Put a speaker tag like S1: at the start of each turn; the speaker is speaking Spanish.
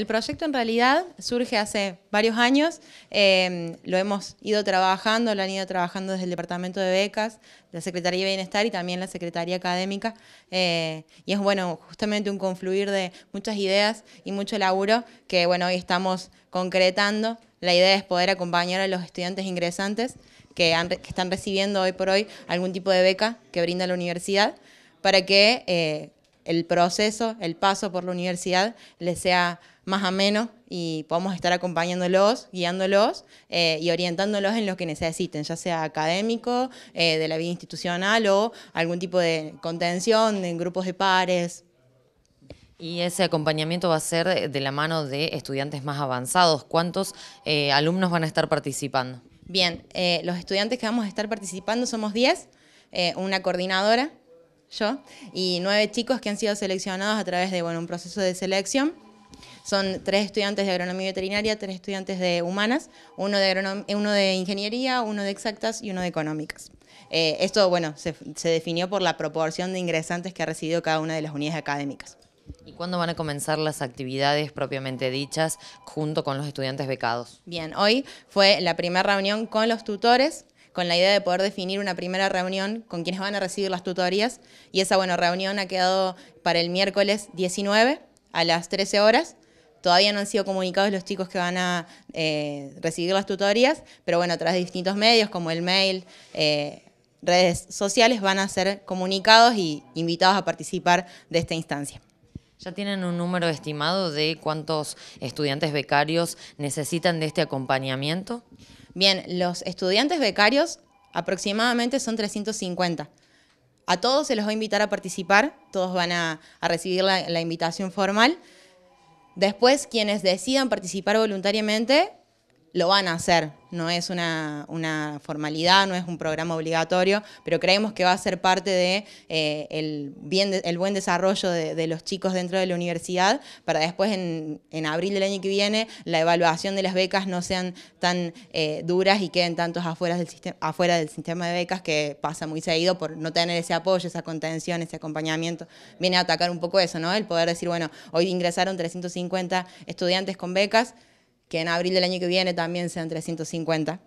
S1: El proyecto en realidad surge hace varios años, em, lo hemos ido trabajando, lo han ido trabajando desde el Departamento de Becas, la Secretaría de Bienestar y también la Secretaría Académica, eh, y es bueno, justamente un confluir de muchas ideas y mucho laburo que bueno, hoy estamos concretando. La idea es poder acompañar a los estudiantes ingresantes que, están recibiendo hoy por hoy algún tipo de beca que brinda la universidad para que eh, el proceso, el paso por la universidad les sea más ameno y podamos estar acompañándolos, guiándolos eh, y orientándolos en lo que necesiten, ya sea académico, eh, de la vida institucional o algún tipo de contención en grupos de pares.
S2: Y ese acompañamiento va a ser de la mano de estudiantes más avanzados. ¿Cuántos eh, alumnos van a estar participando?
S1: Bien, los estudiantes que vamos a estar participando somos 10, una coordinadora, yo, y nueve chicos que han sido seleccionados a través de bueno, un proceso de selección son tres estudiantes de agronomía veterinaria, tres estudiantes de humanas, uno de, uno de ingeniería, uno de exactas y uno de económicas. Eh, esto, bueno, se, definió por la proporción de ingresantes que ha recibido cada una de las unidades académicas.
S2: ¿Y cuándo van a comenzar las actividades propiamente dichas junto con los estudiantes becados?
S1: Bien, hoy fue la primera reunión con los tutores, con la idea de poder definir una primera reunión con quienes van a recibir las tutorías, y esa bueno, reunión ha quedado para el miércoles 19 a las 13 horas. Todavía no han sido comunicados los chicos que van a eh, recibir las tutorías, pero bueno, a través de distintos medios como el mail, eh, redes sociales, van a ser comunicados y invitados a participar de esta instancia.
S2: ¿Ya tienen un número estimado de cuántos estudiantes becarios necesitan de este acompañamiento?
S1: Bien, los estudiantes becarios aproximadamente son 350. A todos se los va a invitar a participar, todos van a, recibir la invitación formal. Después, quienes decidan participar voluntariamente, lo van a hacer. No es una, formalidad, no es un programa obligatorio, pero creemos que va a ser parte de, eh, bien el buen desarrollo de, los chicos dentro de la universidad para después en, abril del año que viene la evaluación de las becas no sean tan eh, duras y queden tantos afuera del, sistema, afuera del sistema de becas que pasa muy seguido por no tener ese apoyo, esa contención, ese acompañamiento. Viene a atacar un poco eso, ¿no? El poder decir, bueno, hoy ingresaron 350 estudiantes con becas, que en abril del año que viene también sean 350.